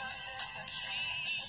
something that's sweet.